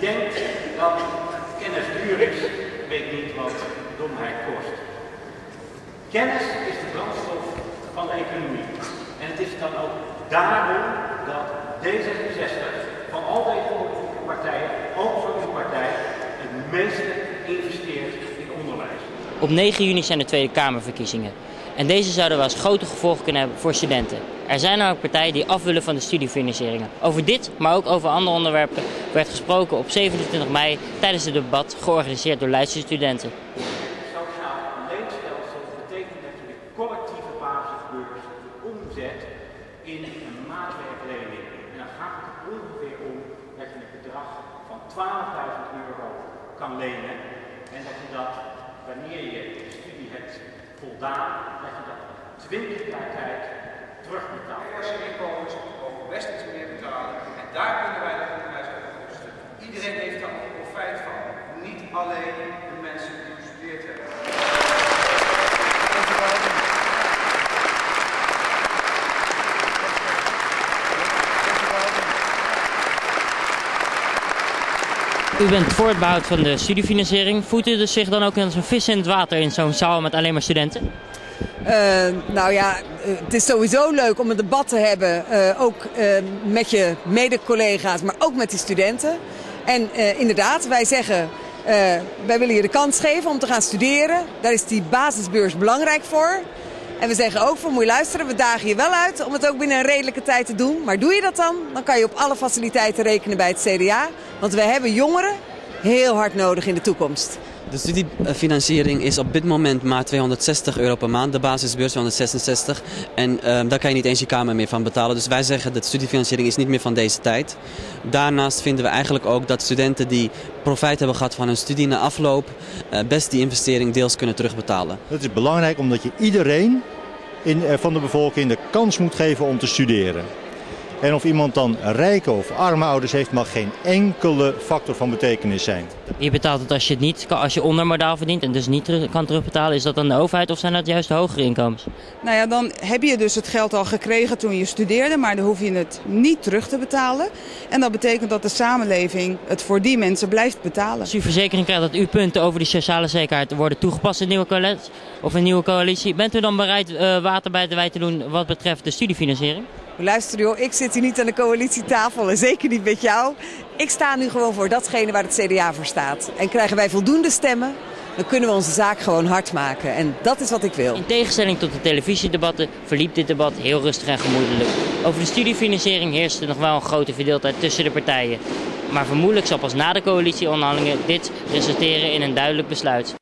denkt dat kennis duur is, weet niet wat domheid kost. Kennis is de brandstof van de economie. En het is dan ook daarom dat D66 van al deze partijen, ook van uw partij, het meeste investeert in onderwijs. Op 9 juni zijn de Tweede Kamerverkiezingen. En deze zouden wel eens grote gevolgen kunnen hebben voor studenten. Er zijn namelijk partijen die af willen van de studiefinancieringen. Over dit, maar ook over andere onderwerpen, werd gesproken op 27 mei tijdens het debat georganiseerd door Leidse studenten. Dat van 12.000 euro kan lenen. En dat je dat, wanneer je voldaan, dat je dat 20 jaar tijd terugbetaalt. Inkomens mogen best iets meer betalen. En daar kunnen wij de onderwijs kosten. Iedereen heeft daar ook profijt van. Niet alleen de mensen die gestudeerd hebben. U bent voor het van de studiefinanciering. Voelt u dus zich dan ook als een vis in het water in zo'n zaal met alleen maar studenten? Uh, nou ja, het is sowieso leuk om een debat te hebben, uh, ook met je mede-collega's, maar ook met de studenten. En inderdaad, wij zeggen, wij willen je de kans geven om te gaan studeren. Daar is die basisbeurs belangrijk voor. En we zeggen ook van, moet luisteren, we dagen je wel uit om het ook binnen een redelijke tijd te doen. Maar doe je dat dan, dan kan je op alle faciliteiten rekenen bij het CDA. Want we hebben jongeren heel hard nodig in de toekomst. De studiefinanciering is op dit moment maar 260 euro per maand. De basisbeurs 266. En uh, daar kan je niet eens je kamer meer van betalen. Dus wij zeggen dat studiefinanciering is niet meer van deze tijd. Daarnaast vinden we eigenlijk ook dat studenten die profijt hebben gehad van hun studie na afloop... Uh, best die investering deels kunnen terugbetalen. Dat is belangrijk omdat je iedereen in, uh, van de bevolking de kans moet geven om te studeren. En of iemand dan rijke of arme ouders heeft, mag geen enkele factor van betekenis zijn. Je betaalt het als je het niet als je onder modaal verdient en dus niet kan terugbetalen. Is dat dan de overheid of zijn dat juist hogere inkomens? Nou ja, dan heb je dus het geld al gekregen toen je studeerde, maar dan hoef je het niet terug te betalen. En dat betekent dat de samenleving het voor die mensen blijft betalen. Als u verzekering krijgt dat uw punten over die sociale zekerheid worden toegepast in een nieuwe coalitie, of een nieuwe coalitie, bent u dan bereid uh, water bij de wijn te doen wat betreft de studiefinanciering? Luister joh, ik zit hier niet aan de coalitietafel en zeker niet met jou. Ik sta nu gewoon voor datgene waar het CDA voor staat. En krijgen wij voldoende stemmen, dan kunnen we onze zaak gewoon hard maken. En dat is wat ik wil. In tegenstelling tot de televisiedebatten verliep dit debat heel rustig en gemoedelijk. Over de studiefinanciering heerste nog wel een grote verdeeldheid tussen de partijen. Maar vermoedelijk zal pas na de coalitieonderhandelingen dit resulteren in een duidelijk besluit.